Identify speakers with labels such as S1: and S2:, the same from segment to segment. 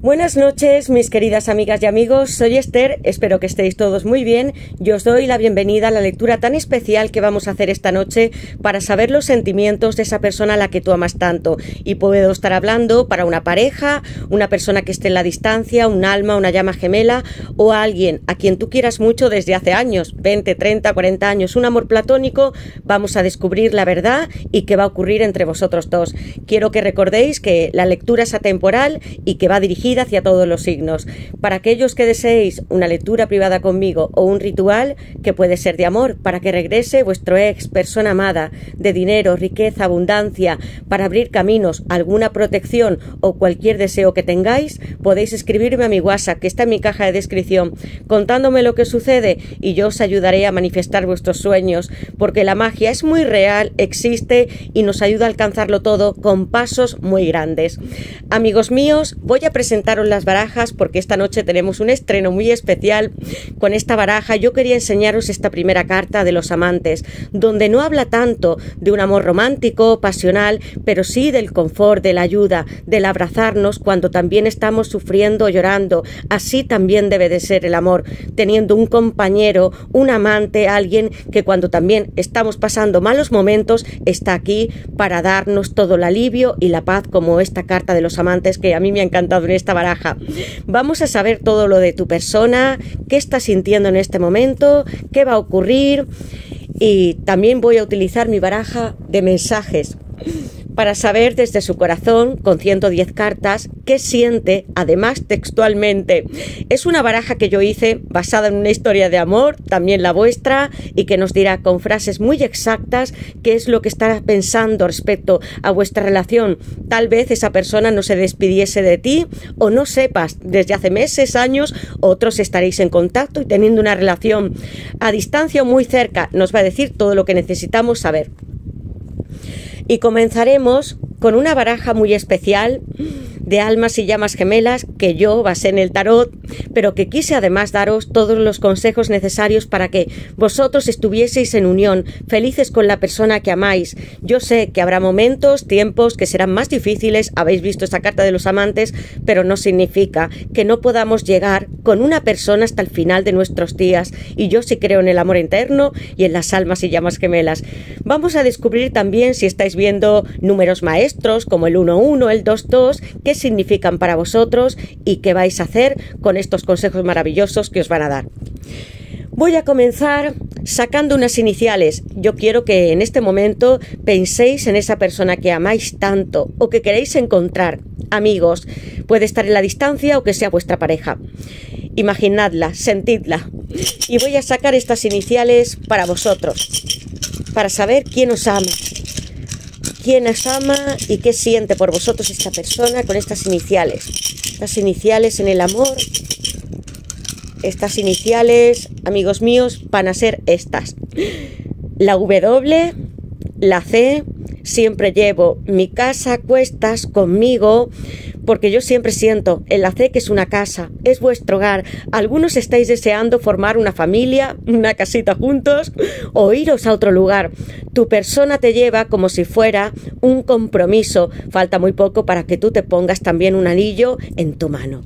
S1: Buenas noches, mis queridas amigas y amigos. Soy Esther, espero que estéis todos muy bien. Yo os doy la bienvenida a la lectura tan especial que vamos a hacer esta noche para saber los sentimientos de esa persona a la que tú amas tanto. Y puedo estar hablando para una pareja, una persona que esté en la distancia, un alma, una llama gemela o alguien a quien tú quieras mucho desde hace años, 20, 30, 40 años, un amor platónico. Vamos a descubrir la verdad y qué va a ocurrir entre vosotros dos. Quiero que recordéis que la lectura es atemporal y que va dirigida hacia todos los signos. Para aquellos que deseéis una lectura privada conmigo o un ritual que puede ser de amor, para que regrese vuestro ex, persona amada, de dinero, riqueza, abundancia, para abrir caminos, alguna protección o cualquier deseo que tengáis, podéis escribirme a mi WhatsApp, que está en mi caja de descripción, contándome lo que sucede y yo os ayudaré a manifestar vuestros sueños, porque la magia es muy real, existe y nos ayuda a alcanzarlo todo con pasos muy grandes. Amigos míos, voy a presentar las barajas porque esta noche tenemos un estreno muy especial con esta baraja. Yo quería enseñaros esta primera carta de los amantes, donde no habla tanto de un amor romántico, pasional, pero sí del confort, de la ayuda, del abrazarnos cuando también estamos sufriendo o llorando. Así también debe de ser el amor, teniendo un compañero, un amante, alguien que cuando también estamos pasando malos momentos está aquí para darnos todo el alivio y la paz como esta carta de los amantes que a mí me ha encantado en esta baraja. Vamos a saber todo lo de tu persona, qué estás sintiendo en este momento, qué va a ocurrir y también voy a utilizar mi baraja de mensajes para saber desde su corazón, con 110 cartas, qué siente, además textualmente. Es una baraja que yo hice basada en una historia de amor, también la vuestra, y que nos dirá con frases muy exactas qué es lo que está pensando respecto a vuestra relación. Tal vez esa persona no se despidiese de ti o no sepas desde hace meses, años, otros estaréis en contacto y teniendo una relación a distancia o muy cerca. Nos va a decir todo lo que necesitamos saber. Y comenzaremos con una baraja muy especial de almas y llamas gemelas que yo basé en el tarot, pero que quise además daros todos los consejos necesarios para que vosotros estuvieseis en unión, felices con la persona que amáis. Yo sé que habrá momentos, tiempos que serán más difíciles, habéis visto esta carta de los amantes, pero no significa que no podamos llegar con una persona hasta el final de nuestros días. Y yo sí creo en el amor interno y en las almas y llamas gemelas. Vamos a descubrir también si estáis viendo números maestros como el 1-1, el 2-2, que significan para vosotros y qué vais a hacer con estos consejos maravillosos que os van a dar. Voy a comenzar sacando unas iniciales. Yo quiero que en este momento penséis en esa persona que amáis tanto o que queréis encontrar. Amigos, puede estar en la distancia o que sea vuestra pareja. Imaginadla, sentidla. Y voy a sacar estas iniciales para vosotros, para saber quién os ama, quién os ama y qué siente por vosotros esta persona con estas iniciales. Estas iniciales en el amor, estas iniciales, amigos míos, van a ser estas. La W, la C, siempre llevo mi casa cuestas conmigo, porque yo siempre siento en la C que es una casa, es vuestro hogar. Algunos estáis deseando formar una familia, una casita juntos o iros a otro lugar. Tu persona te lleva como si fuera un compromiso. Falta muy poco para que tú te pongas también un anillo en tu mano.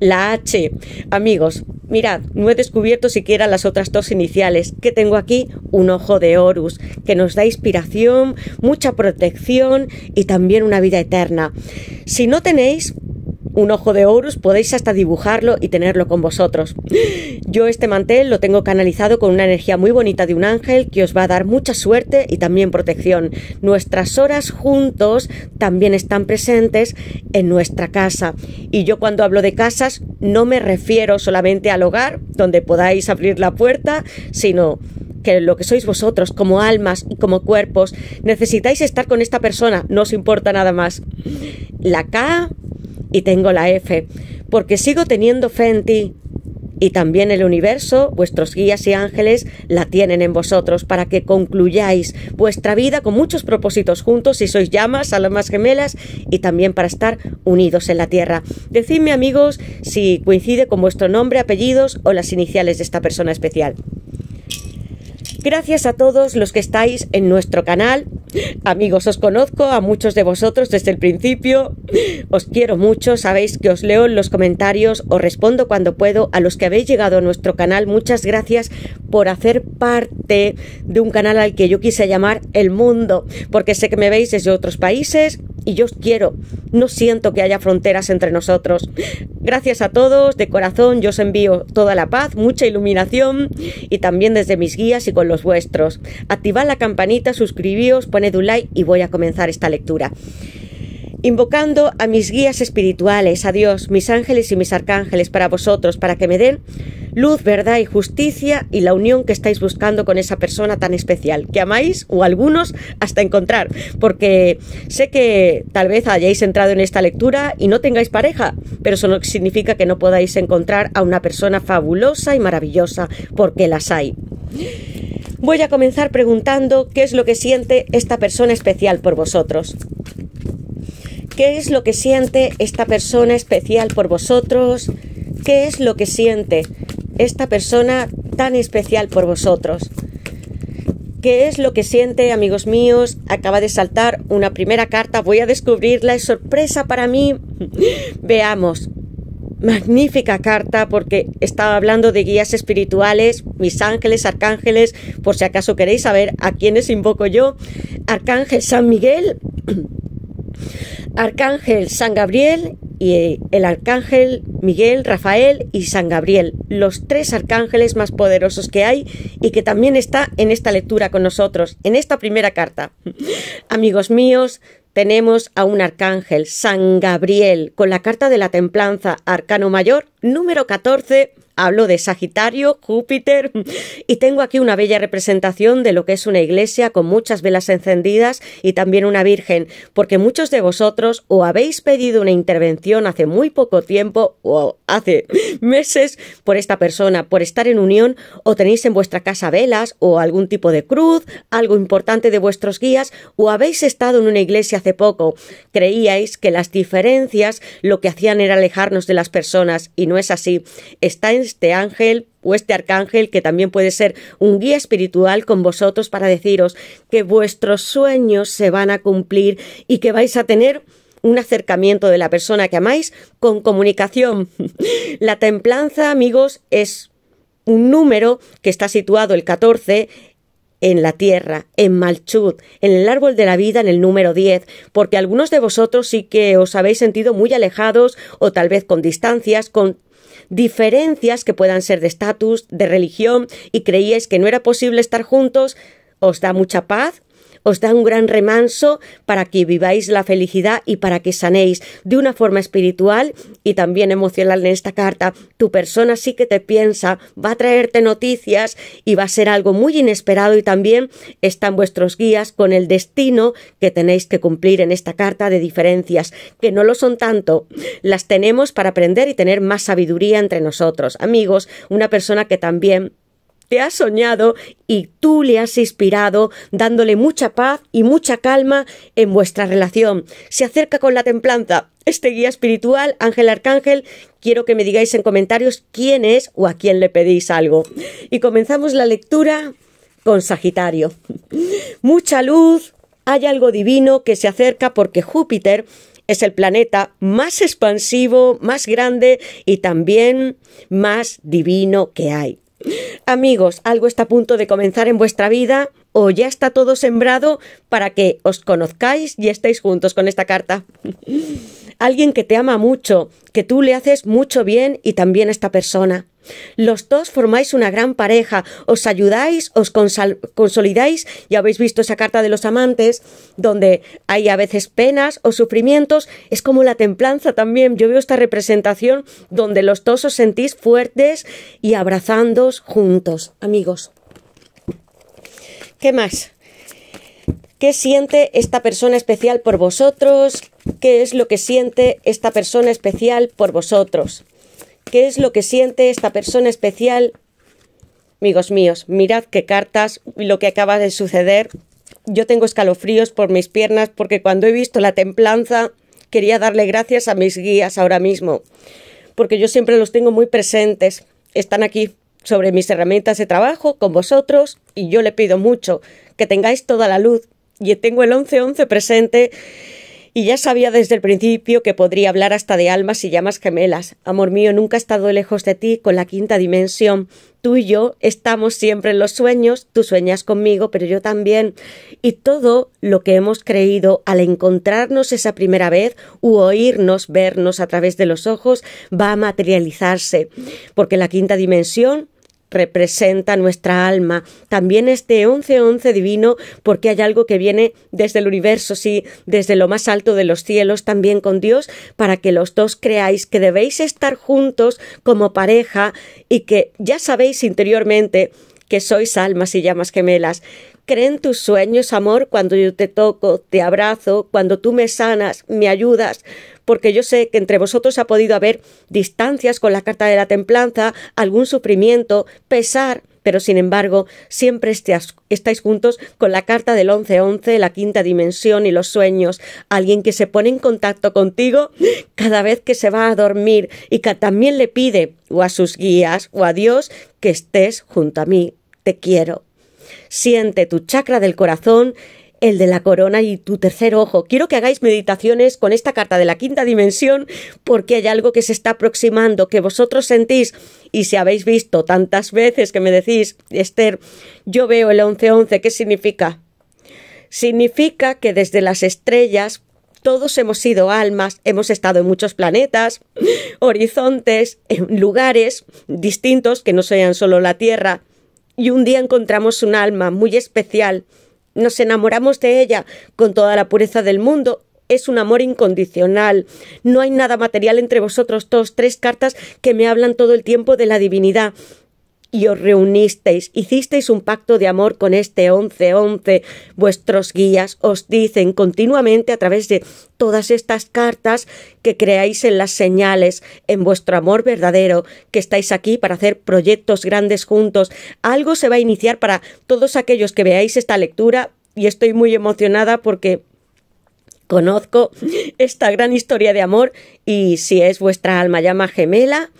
S1: La H. Amigos, mirad, no he descubierto siquiera las otras dos iniciales que tengo aquí, un ojo de Horus, que nos da inspiración, mucha protección y también una vida eterna. Si no tenéis un ojo de Horus, podéis hasta dibujarlo y tenerlo con vosotros. Yo este mantel lo tengo canalizado con una energía muy bonita de un ángel que os va a dar mucha suerte y también protección. Nuestras horas juntos también están presentes en nuestra casa. Y yo cuando hablo de casas no me refiero solamente al hogar, donde podáis abrir la puerta, sino que lo que sois vosotros, como almas y como cuerpos, necesitáis estar con esta persona, no os importa nada más. La K y tengo la F, porque sigo teniendo fe en ti. Y también el universo, vuestros guías y ángeles, la tienen en vosotros para que concluyáis vuestra vida con muchos propósitos juntos si sois llamas, almas gemelas y también para estar unidos en la tierra. Decidme amigos si coincide con vuestro nombre, apellidos o las iniciales de esta persona especial. Gracias a todos los que estáis en nuestro canal. Amigos, os conozco a muchos de vosotros desde el principio. Os quiero mucho, sabéis que os leo en los comentarios, os respondo cuando puedo. A los que habéis llegado a nuestro canal, muchas gracias por hacer parte de un canal al que yo quise llamar El Mundo, porque sé que me veis desde otros países y yo os quiero. No siento que haya fronteras entre nosotros. Gracias a todos, de corazón, yo os envío toda la paz, mucha iluminación y también desde mis guías y con los vuestros. Activad la campanita, suscribíos, poned un like y voy a comenzar esta lectura invocando a mis guías espirituales, a Dios, mis ángeles y mis arcángeles para vosotros, para que me den luz, verdad y justicia y la unión que estáis buscando con esa persona tan especial, que amáis o algunos hasta encontrar, porque sé que tal vez hayáis entrado en esta lectura y no tengáis pareja, pero eso no significa que no podáis encontrar a una persona fabulosa y maravillosa, porque las hay. Voy a comenzar preguntando qué es lo que siente esta persona especial por vosotros. ¿Qué es lo que siente esta persona especial por vosotros? ¿Qué es lo que siente esta persona tan especial por vosotros? ¿Qué es lo que siente, amigos míos? Acaba de saltar una primera carta, voy a descubrirla, es sorpresa para mí. Veamos. Magnífica carta porque estaba hablando de guías espirituales, mis ángeles, arcángeles, por si acaso queréis saber a quiénes invoco yo. Arcángel San Miguel, Arcángel San Gabriel y el Arcángel Miguel, Rafael y San Gabriel, los tres arcángeles más poderosos que hay y que también está en esta lectura con nosotros, en esta primera carta. Amigos míos, tenemos a un arcángel, San Gabriel, con la carta de la templanza, arcano mayor, número 14, hablo de Sagitario, Júpiter, y tengo aquí una bella representación de lo que es una iglesia con muchas velas encendidas y también una Virgen, porque muchos de vosotros o habéis pedido una intervención hace muy poco tiempo o hace meses por esta persona, por estar en unión, o tenéis en vuestra casa velas o algún tipo de cruz, algo importante de vuestros guías, o habéis estado en una iglesia hace poco, creíais que las diferencias lo que hacían era alejarnos de las personas, y no es así. Está en este ángel o este arcángel que también puede ser un guía espiritual con vosotros para deciros que vuestros sueños se van a cumplir y que vais a tener un acercamiento de la persona que amáis con comunicación. La templanza, amigos, es un número que está situado el 14 en la tierra, en Malchut, en el árbol de la vida, en el número 10, porque algunos de vosotros sí que os habéis sentido muy alejados o tal vez con distancias, con diferencias que puedan ser de estatus, de religión, y creíais que no era posible estar juntos, os da mucha paz, os da un gran remanso para que viváis la felicidad y para que sanéis de una forma espiritual y también emocional en esta carta. Tu persona sí que te piensa, va a traerte noticias y va a ser algo muy inesperado y también están vuestros guías con el destino que tenéis que cumplir en esta carta de diferencias, que no lo son tanto. Las tenemos para aprender y tener más sabiduría entre nosotros. Amigos, una persona que también te ha soñado y tú le has inspirado, dándole mucha paz y mucha calma en vuestra relación. Se acerca con la templanza. Este guía espiritual, Ángel Arcángel, quiero que me digáis en comentarios quién es o a quién le pedís algo. Y comenzamos la lectura con Sagitario. Mucha luz, hay algo divino que se acerca porque Júpiter es el planeta más expansivo, más grande y también más divino que hay. Amigos, algo está a punto de comenzar en vuestra vida o ya está todo sembrado para que os conozcáis y estéis juntos con esta carta. Alguien que te ama mucho, que tú le haces mucho bien y también esta persona. Los dos formáis una gran pareja, os ayudáis, os consolidáis, ya habéis visto esa carta de los amantes, donde hay a veces penas o sufrimientos, es como la templanza también, yo veo esta representación donde los dos os sentís fuertes y abrazándos juntos, amigos. ¿Qué más? ¿Qué siente esta persona especial por vosotros? ¿Qué es lo que siente esta persona especial por vosotros? ¿Qué es lo que siente esta persona especial? Amigos míos, mirad qué cartas, lo que acaba de suceder. Yo tengo escalofríos por mis piernas porque cuando he visto la templanza quería darle gracias a mis guías ahora mismo, porque yo siempre los tengo muy presentes. Están aquí, sobre mis herramientas de trabajo con vosotros y yo le pido mucho que tengáis toda la luz y tengo el 1111 presente y ya sabía desde el principio que podría hablar hasta de almas y llamas gemelas. Amor mío, nunca he estado lejos de ti con la quinta dimensión. Tú y yo estamos siempre en los sueños, tú sueñas conmigo, pero yo también. Y todo lo que hemos creído al encontrarnos esa primera vez u oírnos, vernos a través de los ojos, va a materializarse. Porque la quinta dimensión representa nuestra alma. También este 11-11 divino porque hay algo que viene desde el universo, sí, desde lo más alto de los cielos, también con Dios, para que los dos creáis que debéis estar juntos como pareja y que ya sabéis interiormente que sois almas y llamas gemelas. Creen tus sueños, amor, cuando yo te toco, te abrazo, cuando tú me sanas, me ayudas, porque yo sé que entre vosotros ha podido haber distancias con la carta de la templanza, algún sufrimiento, pesar, pero sin embargo siempre estáis juntos con la carta del 11-11, la quinta dimensión y los sueños, alguien que se pone en contacto contigo cada vez que se va a dormir y que también le pide o a sus guías o a Dios que estés junto a mí, te quiero. Siente tu chakra del corazón el de la corona y tu tercer ojo. Quiero que hagáis meditaciones con esta carta de la quinta dimensión porque hay algo que se está aproximando, que vosotros sentís y si habéis visto tantas veces que me decís, Esther, yo veo el 1111, ¿qué significa? Significa que desde las estrellas todos hemos sido almas, hemos estado en muchos planetas, horizontes, en lugares distintos que no sean solo la Tierra, y un día encontramos un alma muy especial nos enamoramos de ella con toda la pureza del mundo. Es un amor incondicional. No hay nada material entre vosotros dos. Tres cartas que me hablan todo el tiempo de la divinidad y os reunisteis, hicisteis un pacto de amor con este once once. Vuestros guías os dicen continuamente a través de todas estas cartas que creáis en las señales, en vuestro amor verdadero, que estáis aquí para hacer proyectos grandes juntos. Algo se va a iniciar para todos aquellos que veáis esta lectura y estoy muy emocionada porque conozco esta gran historia de amor y si es vuestra alma llama gemela,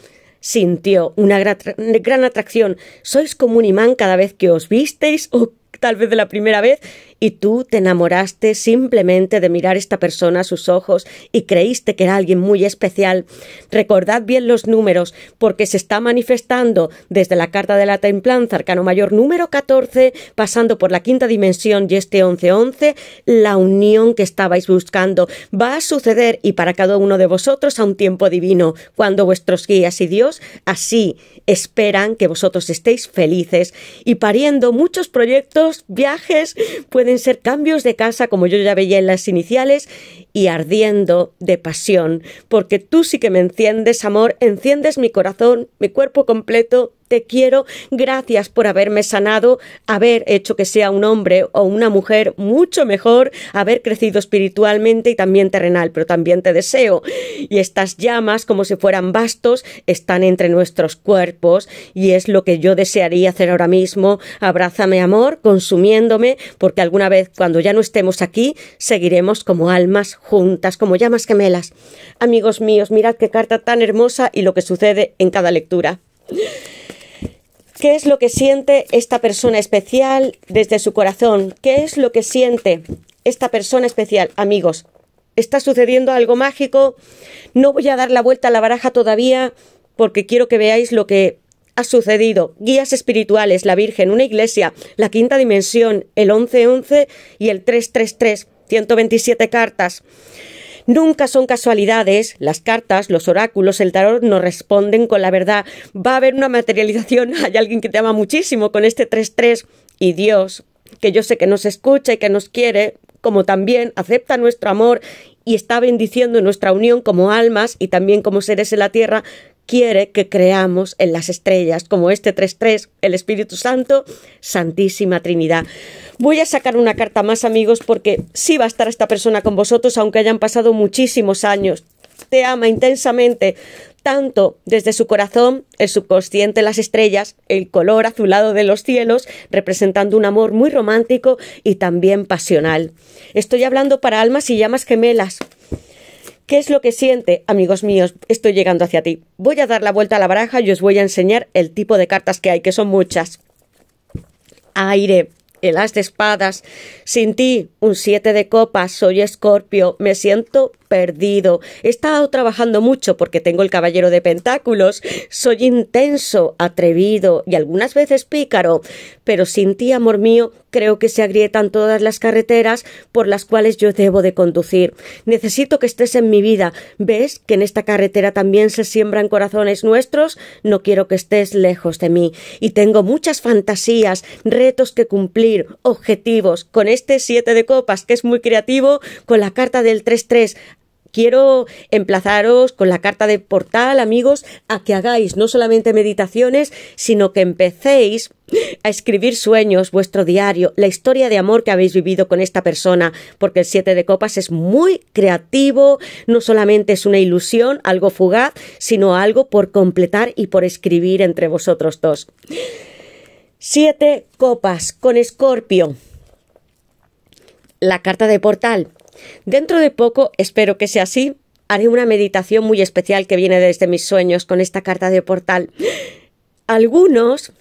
S1: sintió una gran, atracción. Sois como un imán cada vez que os visteis o tal vez de la primera vez y tú te enamoraste simplemente de mirar esta persona a sus ojos y creíste que era alguien muy especial. Recordad bien los números, porque se está manifestando desde la carta de la templanza, arcano mayor número 14, pasando por la quinta dimensión y este 1111, la unión que estabais buscando. Va a suceder y para cada uno de vosotros a un tiempo divino, cuando vuestros guías y Dios así esperan que vosotros estéis felices y pariendo muchos proyectos, viajes, pueden pueden ser cambios de casa, como yo ya veía en las iniciales, y ardiendo de pasión, porque tú sí que me enciendes, amor, enciendes mi corazón, mi cuerpo completo, te quiero, gracias por haberme sanado, haber hecho que sea un hombre o una mujer mucho mejor, haber crecido espiritualmente y también terrenal, pero también te deseo. Y estas llamas, como si fueran bastos, están entre nuestros cuerpos y es lo que yo desearía hacer ahora mismo. Abrázame, amor, consumiéndome, porque alguna vez cuando ya no estemos aquí, seguiremos como almas juntas, como llamas gemelas. Amigos míos, mirad qué carta tan hermosa y lo que sucede en cada lectura. ¿Qué es lo que siente esta persona especial desde su corazón? ¿Qué es lo que siente esta persona especial? Amigos, está sucediendo algo mágico. No voy a dar la vuelta a la baraja todavía porque quiero que veáis lo que ha sucedido. Guías espirituales, la Virgen, una iglesia, la quinta dimensión, el 1111 y el 333, 127 cartas. Nunca son casualidades. Las cartas, los oráculos, el tarot nos responden con la verdad. Va a haber una materialización. Hay alguien que te ama muchísimo con este 3-3 y Dios, que yo sé que nos escucha y que nos quiere, como también acepta nuestro amor y está bendiciendo nuestra unión como almas y también como seres en la tierra, quiere que creamos en las estrellas, como este 3-3, el Espíritu Santo, Santísima Trinidad. Voy a sacar una carta más, amigos, porque sí va a estar esta persona con vosotros, aunque hayan pasado muchísimos años. Te ama intensamente, tanto desde su corazón, el subconsciente, las estrellas, el color azulado de los cielos, representando un amor muy romántico y también pasional. Estoy hablando para almas y llamas gemelas ¿Qué es lo que siente? Amigos míos, estoy llegando hacia ti. Voy a dar la vuelta a la baraja y os voy a enseñar el tipo de cartas que hay, que son muchas. Aire, el as de espadas. Sin ti, un siete de copas, soy escorpio, me siento perdido. He estado trabajando mucho porque tengo el caballero de pentáculos. Soy intenso, atrevido y algunas veces pícaro. Pero sin ti, amor mío, creo que se agrietan todas las carreteras por las cuales yo debo de conducir. Necesito que estés en mi vida. ¿Ves que en esta carretera también se siembran corazones nuestros? No quiero que estés lejos de mí. Y tengo muchas fantasías, retos que cumplir, objetivos. Con este siete de copas, que es muy creativo, con la carta del 3-3 quiero emplazaros con la carta de portal, amigos, a que hagáis no solamente meditaciones, sino que empecéis a escribir sueños, vuestro diario, la historia de amor que habéis vivido con esta persona, porque el siete de copas es muy creativo, no solamente es una ilusión, algo fugaz, sino algo por completar y por escribir entre vosotros dos. Siete copas con Escorpio. La carta de portal Dentro de poco, espero que sea así, haré una meditación muy especial que viene desde mis sueños con esta carta de portal. Algunos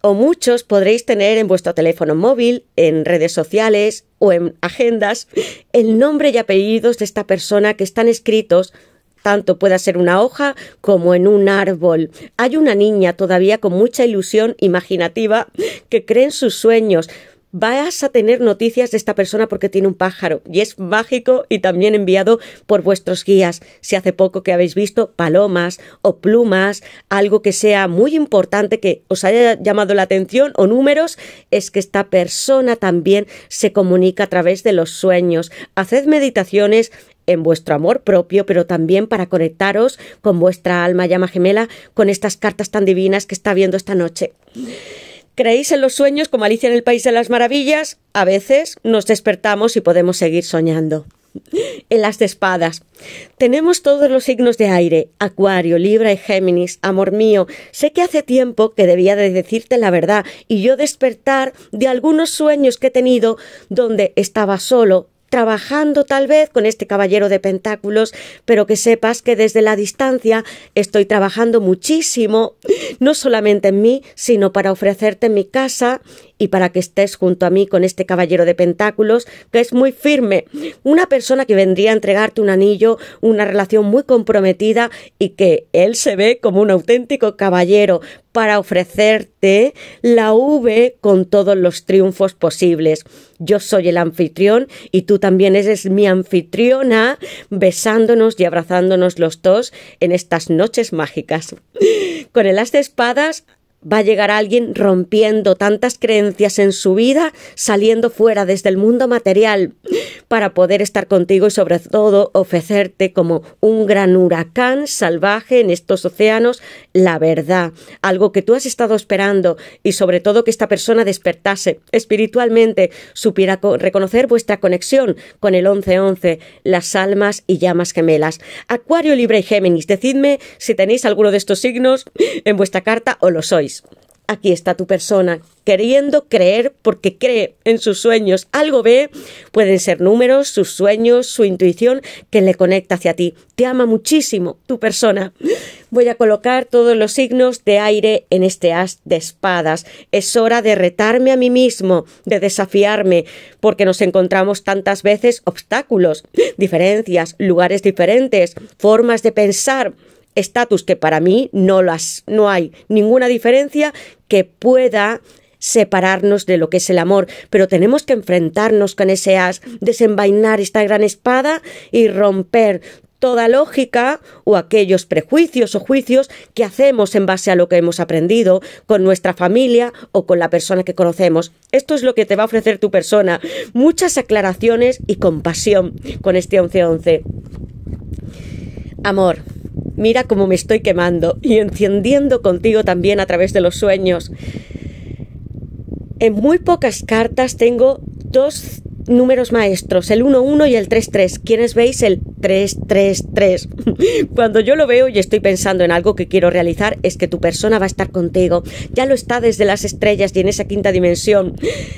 S1: o muchos podréis tener en vuestro teléfono móvil, en redes sociales o en agendas el nombre y apellidos de esta persona que están escritos tanto pueda ser una hoja como en un árbol. Hay una niña todavía con mucha ilusión imaginativa que cree en sus sueños, vas a tener noticias de esta persona porque tiene un pájaro y es mágico y también enviado por vuestros guías. Si hace poco que habéis visto palomas o plumas, algo que sea muy importante que os haya llamado la atención o números, es que esta persona también se comunica a través de los sueños. Haced meditaciones en vuestro amor propio, pero también para conectaros con vuestra alma llama gemela, con estas cartas tan divinas que está viendo esta noche. ¿Creéis en los sueños como Alicia en el País de las Maravillas? A veces nos despertamos y podemos seguir soñando. En las de espadas. Tenemos todos los signos de aire, Acuario, Libra y Géminis. Amor mío, sé que hace tiempo que debía de decirte la verdad y yo despertar de algunos sueños que he tenido donde estaba solo, trabajando tal vez con este caballero de pentáculos, pero que sepas que desde la distancia estoy trabajando muchísimo, no solamente en mí, sino para ofrecerte mi casa y para que estés junto a mí con este caballero de pentáculos, que es muy firme, una persona que vendría a entregarte un anillo, una relación muy comprometida y que él se ve como un auténtico caballero para ofrecerte la V con todos los triunfos posibles. Yo soy el anfitrión y tú también eres mi anfitriona, besándonos y abrazándonos los dos en estas noches mágicas. Con el as de espadas va a llegar alguien rompiendo tantas creencias en su vida, saliendo fuera desde el mundo material, para poder estar contigo y sobre todo ofrecerte como un gran huracán salvaje en estos océanos la verdad, algo que tú has estado esperando y sobre todo que esta persona despertase espiritualmente, supiera reconocer vuestra conexión con el 1111, las almas y llamas gemelas. Acuario, Libre y Géminis, decidme si tenéis alguno de estos signos en vuestra carta o lo sois. Aquí está tu persona, queriendo creer porque cree en sus sueños. Algo ve, pueden ser números, sus sueños, su intuición, que le conecta hacia ti. Te ama muchísimo tu persona. Voy a colocar todos los signos de aire en este as de espadas. Es hora de retarme a mí mismo, de desafiarme, porque nos encontramos tantas veces obstáculos, diferencias, lugares diferentes, formas de pensar estatus que para mí no las no hay ninguna diferencia que pueda separarnos de lo que es el amor, pero tenemos que enfrentarnos con ese as, desenvainar esta gran espada y romper toda lógica o aquellos prejuicios o juicios que hacemos en base a lo que hemos aprendido con nuestra familia o con la persona que conocemos. Esto es lo que te va a ofrecer tu persona. Muchas aclaraciones y compasión con este 1111. Amor, Mira cómo me estoy quemando y encendiendo contigo también a través de los sueños. En muy pocas cartas tengo dos números maestros, el 1-1 y el 3-3. Quienes veis el 333. Cuando yo lo veo y estoy pensando en algo que quiero realizar, es que tu persona va a estar contigo. Ya lo está desde las estrellas y en esa quinta dimensión.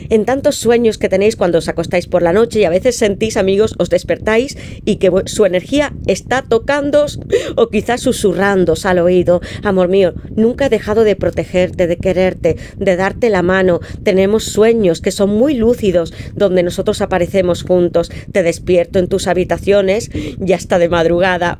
S1: En tantos sueños que tenéis cuando os acostáis por la noche y a veces sentís, amigos, os despertáis y que su energía está tocando o quizás susurrándos al oído. Amor mío, nunca he dejado de protegerte, de quererte, de darte la mano. Tenemos sueños que son muy lúcidos donde nosotros aparecemos juntos. Te despierto en tus habitaciones y hasta de madrugada.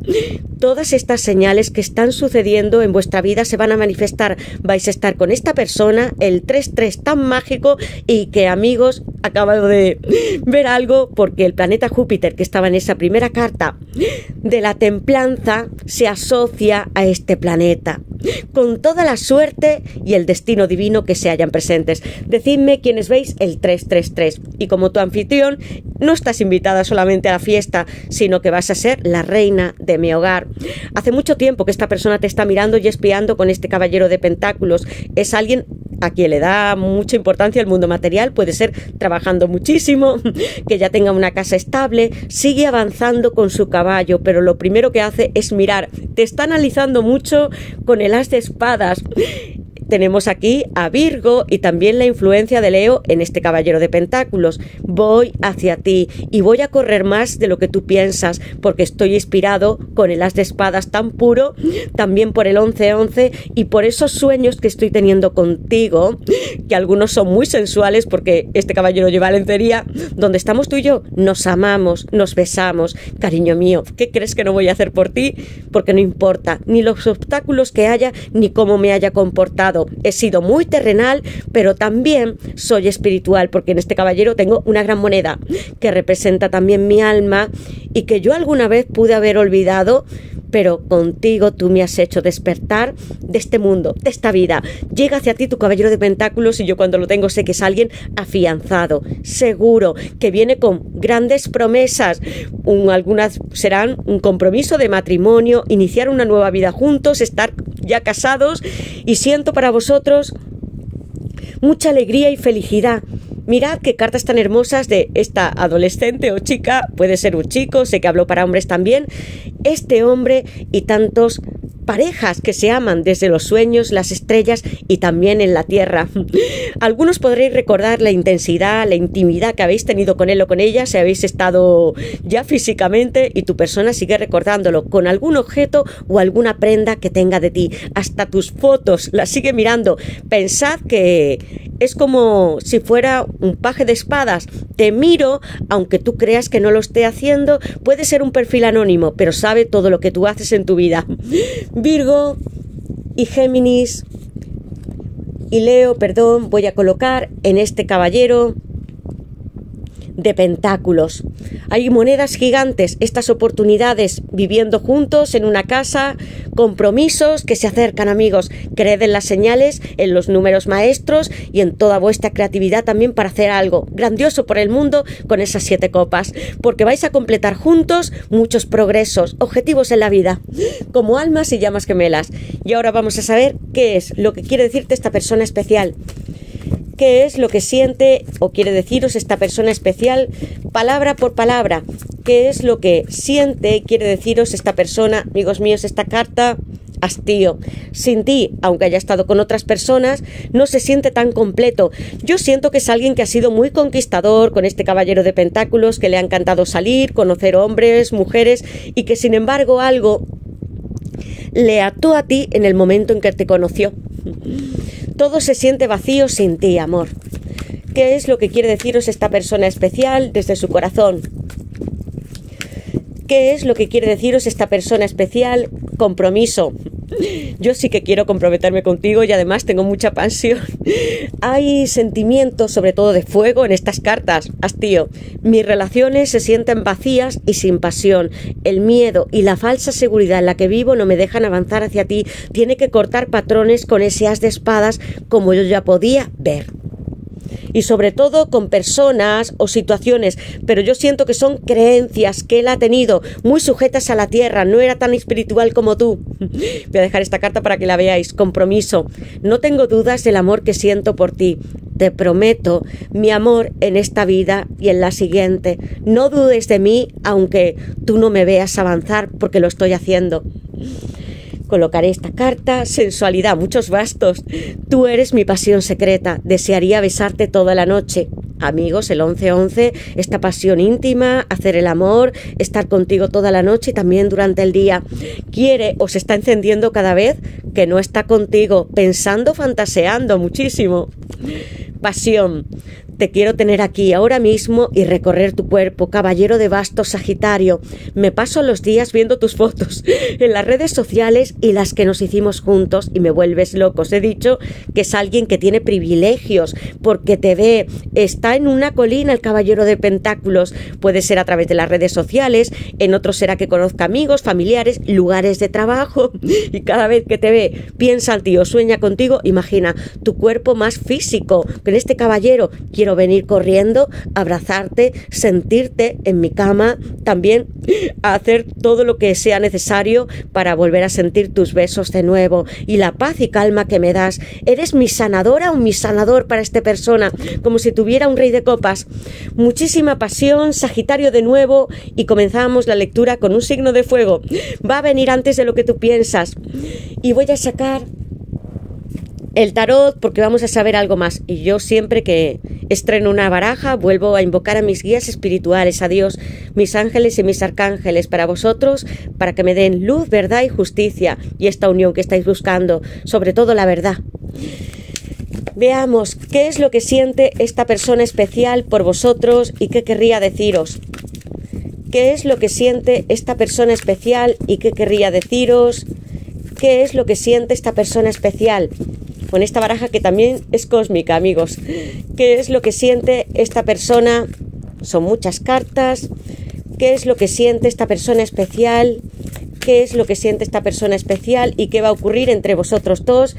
S1: Todas estas señales que están sucediendo en vuestra vida se van a manifestar. Vais a estar con esta persona, el 3-3 tan mágico y que amigos, acabo de ver algo porque el planeta Júpiter que estaba en esa primera carta de la templanza se asocia a este planeta con toda la suerte y el destino divino que se hayan presentes. Decidme quienes veis el 333 y como tu anfitrión no estás invitada solamente a la fiesta, sino que vas a ser la reina de mi hogar. Hace mucho tiempo que esta persona te está mirando y espiando con este caballero de pentáculos. Es alguien a quien le da mucha importancia el mundo material, puede ser trabajando muchísimo, que ya tenga una casa estable, sigue avanzando con su caballo, pero lo primero que hace es mirar, te está analizando mucho con el as de espadas tenemos aquí a Virgo y también la influencia de Leo en este caballero de pentáculos. Voy hacia ti y voy a correr más de lo que tú piensas porque estoy inspirado con el as de espadas tan puro, también por el 11-11 y por esos sueños que estoy teniendo contigo, que algunos son muy sensuales porque este caballero lleva lencería, donde estamos tú y yo, nos amamos, nos besamos. Cariño mío, ¿qué crees que no voy a hacer por ti? Porque no importa ni los obstáculos que haya ni cómo me haya comportado He sido muy terrenal, pero también soy espiritual, porque en este caballero tengo una gran moneda que representa también mi alma y que yo alguna vez pude haber olvidado, pero contigo tú me has hecho despertar de este mundo, de esta vida. Llega hacia ti tu caballero de pentáculos y yo cuando lo tengo sé que es alguien afianzado, seguro, que viene con grandes promesas. algunas serán un compromiso de matrimonio, iniciar una nueva vida juntos, estar ya casados y siento para vosotros mucha alegría y felicidad. Mirad qué cartas tan hermosas de esta adolescente o chica, puede ser un chico, sé que hablo para hombres también, este hombre y tantos parejas que se aman desde los sueños, las estrellas y también en la tierra. Algunos podréis recordar la intensidad, la intimidad que habéis tenido con él o con ella si habéis estado ya físicamente y tu persona sigue recordándolo con algún objeto o alguna prenda que tenga de ti. Hasta tus fotos las sigue mirando. Pensad que es como si fuera un paje de espadas. Te miro, aunque tú creas que no lo esté haciendo, puede ser un perfil anónimo, pero sabe todo lo que tú haces en tu vida. Virgo y Géminis y Leo, perdón, voy a colocar en este caballero de pentáculos. Hay monedas gigantes, estas oportunidades viviendo juntos en una casa, compromisos que se acercan amigos. Creed en las señales, en los números maestros y en toda vuestra creatividad también para hacer algo grandioso por el mundo con esas siete copas, porque vais a completar juntos muchos progresos, objetivos en la vida, como almas y llamas gemelas. Y ahora vamos a saber qué es lo que quiere decirte esta persona especial qué es lo que siente o quiere deciros esta persona especial palabra por palabra. ¿Qué es lo que siente, quiere deciros esta persona, amigos míos, esta carta? hastío. Sin ti, aunque haya estado con otras personas, no se siente tan completo. Yo siento que es alguien que ha sido muy conquistador con este caballero de pentáculos, que le ha encantado salir, conocer hombres, mujeres, y que sin embargo algo le ató a ti en el momento en que te conoció. Todo se siente vacío sin ti, amor. ¿Qué es lo que quiere deciros esta persona especial desde su corazón? ¿Qué es lo que quiere deciros esta persona especial? Compromiso. Yo sí que quiero comprometerme contigo y además tengo mucha pasión. Hay sentimientos, sobre todo de fuego, en estas cartas. Hastío. Mis relaciones se sienten vacías y sin pasión. El miedo y la falsa seguridad en la que vivo no me dejan avanzar hacia ti. Tiene que cortar patrones con ese as de espadas como yo ya podía ver. Y sobre todo con personas o situaciones, pero yo siento que son creencias que él ha tenido muy sujetas a la tierra, no era tan espiritual como tú. Voy a dejar esta carta para que la veáis. Compromiso. No tengo dudas del amor que siento por ti. Te prometo mi amor en esta vida y en la siguiente. No dudes de mí aunque tú no me veas avanzar porque lo estoy haciendo. Colocaré esta carta, sensualidad, muchos bastos. Tú eres mi pasión secreta, desearía besarte toda la noche. Amigos, el 11-11, esta pasión íntima, hacer el amor, estar contigo toda la noche y también durante el día. Quiere o se está encendiendo cada vez que no está contigo, pensando, fantaseando muchísimo. Pasión. Te quiero tener aquí ahora mismo y recorrer tu cuerpo, caballero de bastos Sagitario. Me paso los días viendo tus fotos en las redes sociales y las que nos hicimos juntos y me vuelves loco. Os he dicho que es alguien que tiene privilegios porque te ve, está en una colina el caballero de pentáculos. Puede ser a través de las redes sociales, en otro será que conozca amigos, familiares, lugares de trabajo y cada vez que te ve, piensa en ti o sueña contigo, imagina tu cuerpo más físico. Con este caballero quiero venir corriendo, abrazarte, sentirte en mi cama, también hacer todo lo que sea necesario para volver a sentir tus besos de nuevo y la paz y calma que me das. Eres mi sanadora o mi sanador para esta persona, como si tuviera un rey de copas. Muchísima pasión, Sagitario de nuevo y comenzamos la lectura con un signo de fuego. Va a venir antes de lo que tú piensas. Y voy a sacar el tarot porque vamos a saber algo más. Y yo siempre que estreno una baraja vuelvo a invocar a mis guías espirituales, a Dios, mis ángeles y mis arcángeles para vosotros, para que me den luz, verdad y justicia y esta unión que estáis buscando, sobre todo la verdad. Veamos qué es lo que siente esta persona especial por vosotros y qué querría deciros. ¿Qué es lo que siente esta persona especial y qué querría deciros? ¿Qué es lo que siente esta persona especial? Con esta baraja que también es cósmica, amigos. ¿Qué es lo que siente esta persona? Son muchas cartas. ¿Qué es lo que siente esta persona especial? ¿Qué es lo que siente esta persona especial y qué va a ocurrir entre vosotros dos?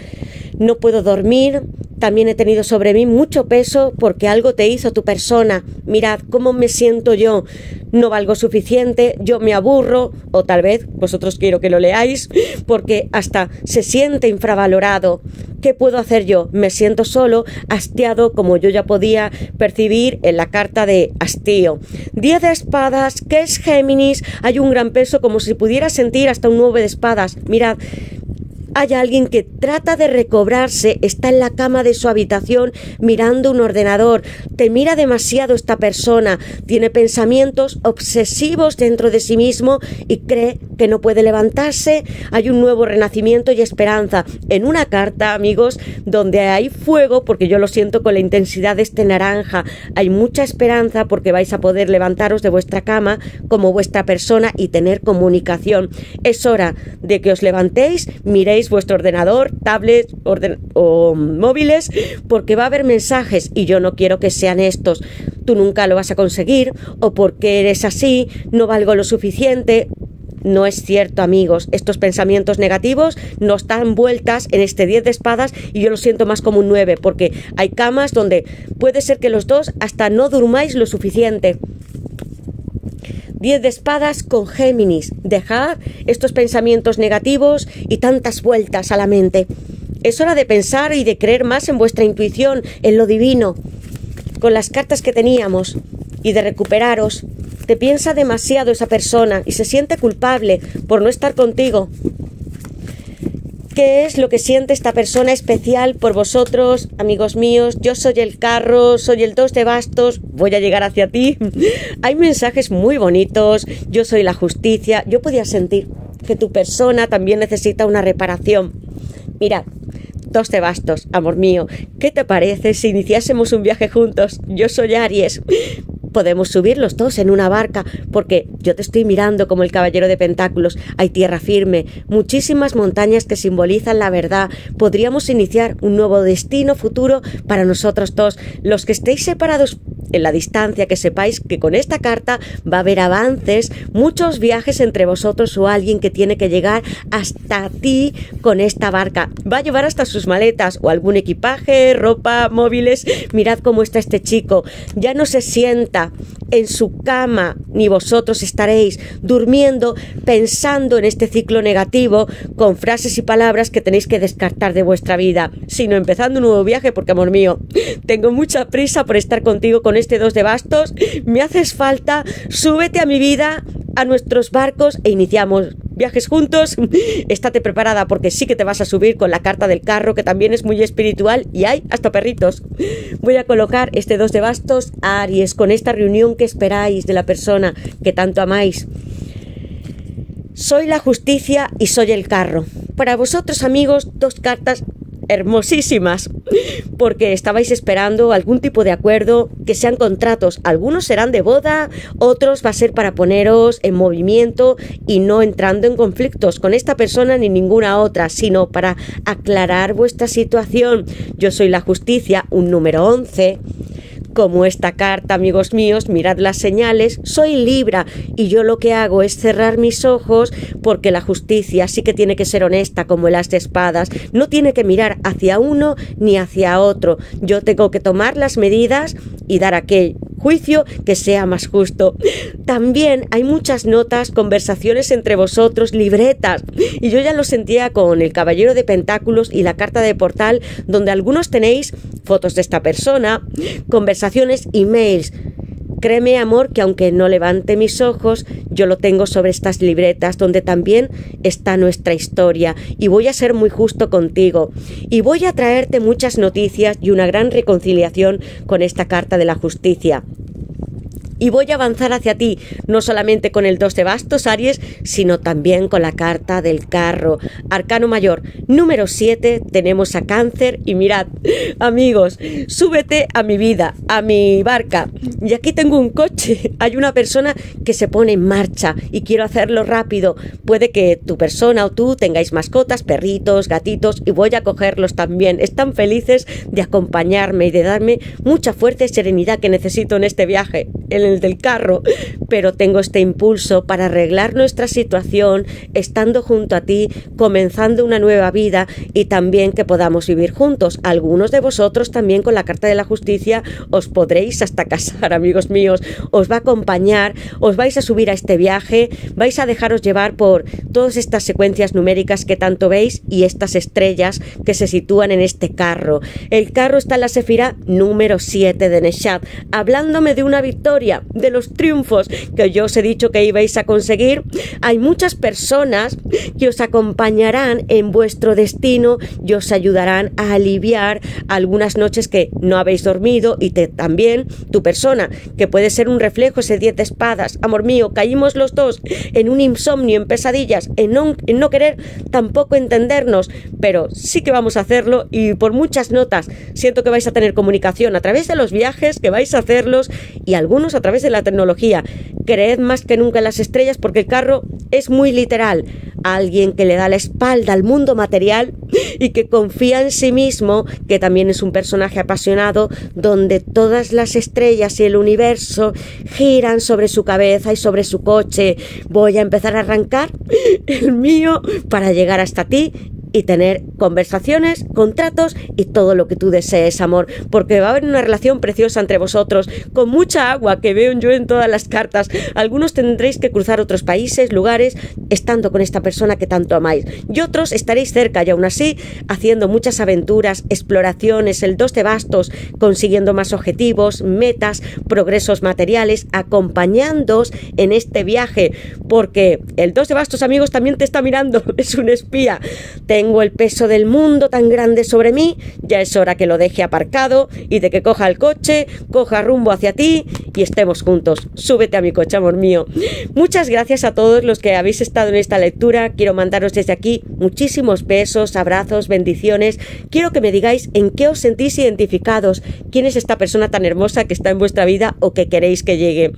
S1: No puedo dormir, también he tenido sobre mí mucho peso porque algo te hizo tu persona. Mirad cómo me siento yo. No valgo suficiente, yo me aburro, o tal vez vosotros quiero que lo leáis, porque hasta se siente infravalorado. ¿Qué puedo hacer yo? Me siento solo, hastiado, como yo ya podía percibir en la carta de hastío. Diez de espadas, ¿qué es Géminis? Hay un gran peso como si pudiera sentir hasta un nueve de espadas. Mirad, hay alguien que trata de recobrarse, está en la cama de su habitación mirando un ordenador, te mira demasiado esta persona, tiene pensamientos obsesivos dentro de sí mismo y cree que no puede levantarse, hay un nuevo renacimiento y esperanza. En una carta, amigos, donde hay fuego, porque yo lo siento con la intensidad de este naranja, hay mucha esperanza porque vais a poder levantaros de vuestra cama como vuestra persona y tener comunicación. Es hora de que os levantéis, miréis vuestro ordenador, tablet o móviles, porque va a haber mensajes y yo no quiero que sean estos. Tú nunca lo vas a conseguir o porque eres así, no valgo lo suficiente. No es cierto, amigos. Estos pensamientos negativos nos dan vueltas en este 10 de espadas y yo lo siento más como un 9, porque hay camas donde puede ser que los dos hasta no durmáis lo suficiente. Diez de espadas con Géminis. Dejad estos pensamientos negativos y tantas vueltas a la mente. Es hora de pensar y de creer más en vuestra intuición, en lo divino, con las cartas que teníamos, y de recuperaros. Te piensa demasiado esa persona y se siente culpable por no estar contigo. ¿Qué es lo que siente esta persona especial por vosotros, amigos míos? Yo soy el carro, soy el dos de bastos, voy a llegar hacia ti. Hay mensajes muy bonitos, yo soy la justicia, yo podía sentir que tu persona también necesita una reparación. Mirad, dos de bastos, amor mío, ¿qué te parece si iniciásemos un viaje juntos? Yo soy Aries podemos subir los dos en una barca, porque yo te estoy mirando como el caballero de pentáculos, hay tierra firme, muchísimas montañas que simbolizan la verdad, podríamos iniciar un nuevo destino futuro para nosotros dos. Los que estéis separados en la distancia, que sepáis que con esta carta va a haber avances, muchos viajes entre vosotros o alguien que tiene que llegar hasta ti con esta barca. Va a llevar hasta sus maletas o algún equipaje, ropa, móviles. Mirad cómo está este chico. Ya no se sienta en su cama, ni vosotros estaréis durmiendo pensando en este ciclo negativo con frases y palabras que tenéis que descartar de vuestra vida, sino empezando un nuevo viaje porque, amor mío, tengo mucha prisa por estar contigo con este dos de bastos, me haces falta, súbete a mi vida, a nuestros barcos e iniciamos viajes juntos. Estate preparada porque sí que te vas a subir con la carta del carro que también es muy espiritual y hay hasta perritos. Voy a colocar este dos de bastos a Aries con esta reunión que esperáis de la persona que tanto amáis. Soy la justicia y soy el carro. Para vosotros amigos, dos cartas hermosísimas, porque estabais esperando algún tipo de acuerdo, que sean contratos. Algunos serán de boda, otros va a ser para poneros en movimiento y no entrando en conflictos con esta persona ni ninguna otra, sino para aclarar vuestra situación. Yo soy la justicia, un número 11 como esta carta, amigos míos, mirad las señales, soy Libra y yo lo que hago es cerrar mis ojos porque la justicia sí que tiene que ser honesta como el as de espadas, no tiene que mirar hacia uno ni hacia otro. Yo tengo que tomar las medidas y dar aquel juicio que sea más justo. También hay muchas notas, conversaciones entre vosotros, libretas. Y yo ya lo sentía con el Caballero de Pentáculos y la carta de portal, donde algunos tenéis fotos de esta persona, conversaciones, emails. Créeme, amor, que aunque no levante mis ojos, yo lo tengo sobre estas libretas donde también está nuestra historia. Y voy a ser muy justo contigo. Y voy a traerte muchas noticias y una gran reconciliación con esta carta de la justicia y voy a avanzar hacia ti, no solamente con el 2 de bastos, Aries, sino también con la carta del carro. Arcano mayor, número 7, tenemos a cáncer y mirad, amigos, súbete a mi vida, a mi barca. Y aquí tengo un coche, hay una persona que se pone en marcha y quiero hacerlo rápido. Puede que tu persona o tú tengáis mascotas, perritos, gatitos y voy a cogerlos también. Están felices de acompañarme y de darme mucha fuerza y serenidad que necesito en este viaje el del carro, pero tengo este impulso para arreglar nuestra situación, estando junto a ti, comenzando una nueva vida y también que podamos vivir juntos. Algunos de vosotros también con la Carta de la Justicia os podréis hasta casar, amigos míos, os va a acompañar, os vais a subir a este viaje, vais a dejaros llevar por todas estas secuencias numéricas que tanto veis y estas estrellas que se sitúan en este carro. El carro está en la Sefira número 7 de Neshad, hablándome de una victoria de los triunfos que yo os he dicho que ibais a conseguir, hay muchas personas que os acompañarán en vuestro destino y os ayudarán a aliviar algunas noches que no habéis dormido y también tu persona, que puede ser un reflejo ese 10 de espadas. Amor mío, caímos los dos en un insomnio, en pesadillas, en no querer tampoco entendernos, pero sí que vamos a hacerlo y por muchas notas siento que vais a tener comunicación a través de los viajes, que vais a hacerlos y algunos a través de la tecnología. Creed más que nunca en las estrellas porque el carro es muy literal. Alguien que le da la espalda al mundo material y que confía en sí mismo, que también es un personaje apasionado, donde todas las estrellas y el universo giran sobre su cabeza y sobre su coche. Voy a empezar a arrancar el mío para llegar hasta ti y tener conversaciones, contratos y todo lo que tú desees, amor, porque va a haber una relación preciosa entre vosotros, con mucha agua que veo yo en todas las cartas. Algunos tendréis que cruzar otros países, lugares, estando con esta persona que tanto amáis, y otros estaréis cerca y aún así haciendo muchas aventuras, exploraciones, el dos de bastos, consiguiendo más objetivos, metas, progresos materiales, acompañándoos en este viaje, porque el dos de bastos, amigos, también te está mirando, es un espía. Tengo el peso del mundo tan grande sobre mí, ya es hora que lo deje aparcado y de que coja el coche, coja rumbo hacia ti y estemos juntos. Súbete a mi coche, amor mío. Muchas gracias a todos los que habéis estado en esta lectura. Quiero mandaros desde aquí muchísimos besos, abrazos, bendiciones. Quiero que me digáis en qué os sentís identificados, quién es esta persona tan hermosa que está en vuestra vida o que queréis que llegue.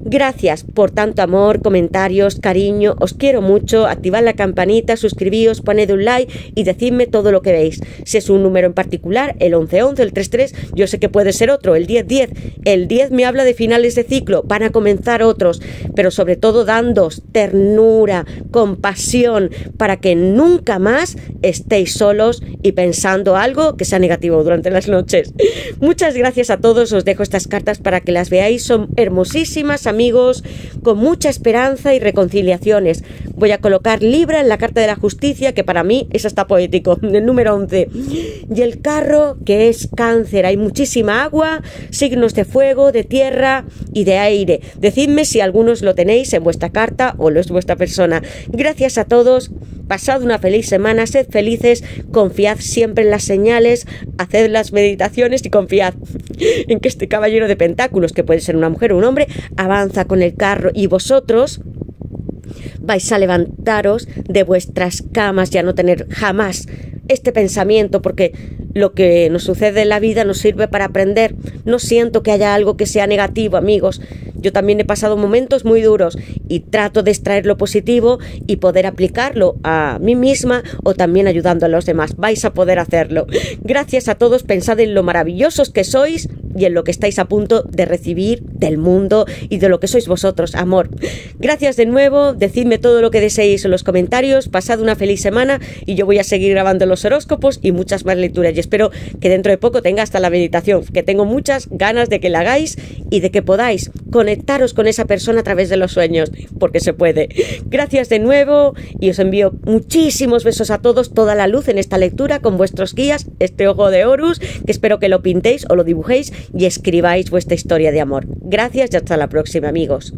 S1: Gracias por tanto amor, comentarios, cariño, os quiero mucho, activad la campanita, suscribíos, poned un like y decidme todo lo que veis. Si es un número en particular, el 1111, el 33, yo sé que puede ser otro, el 1010. El 10 me habla de finales de ciclo, van a comenzar otros, pero sobre todo dándos ternura, compasión, para que nunca más estéis solos y pensando algo que sea negativo durante las noches. Muchas gracias a todos, os dejo estas cartas para que las veáis, son hermosísimas amigos, con mucha esperanza y reconciliaciones. Voy a colocar Libra en la carta de la justicia, que para mí es hasta poético, el número 11. Y el carro, que es cáncer, hay muchísima agua, signos de fuego, de tierra y de aire. Decidme si algunos lo tenéis en vuestra carta o lo es vuestra persona. Gracias a todos. Pasad una feliz semana, sed felices, confiad siempre en las señales, haced las meditaciones y confiad en que este caballero de pentáculos, que puede ser una mujer o un hombre, avanza con el carro y vosotros vais a levantaros de vuestras camas y a no tener jamás este pensamiento, porque lo que nos sucede en la vida nos sirve para aprender. No siento que haya algo que sea negativo, amigos. Yo también he pasado momentos muy duros y trato de extraer lo positivo y poder aplicarlo a mí misma o también ayudando a los demás. Vais a poder hacerlo. Gracias a todos, pensad en lo maravillosos que sois y en lo que estáis a punto de recibir del mundo y de lo que sois vosotros, amor. Gracias de nuevo, decidme todo lo que deseéis en los comentarios, pasad una feliz semana y yo voy a seguir grabando los horóscopos y muchas más lecturas y espero que dentro de poco tenga hasta la meditación, que tengo muchas ganas de que la hagáis y de que podáis conectaros con esa persona a través de los sueños, porque se puede. Gracias de nuevo y os envío muchísimos besos a todos, toda la luz en esta lectura con vuestros guías, este ojo de Horus, que espero que lo pintéis o lo dibujéis y escribáis vuestra historia de amor. Gracias y hasta la próxima amigos.